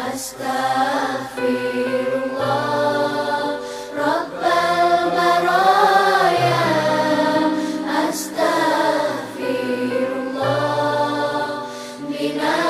Astaghfirullah Rabbal baraya Astaghfirullah Bina